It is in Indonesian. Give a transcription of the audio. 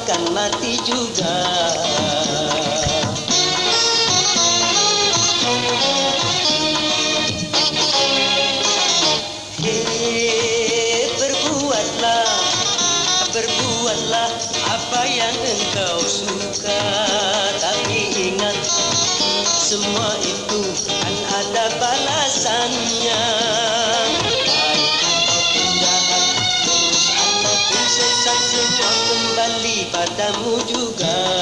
akan mati juga. Hei berbuatlah Berbuatlah apa yang engkau suka. Tapi ingat semua itu kembali padamu juga.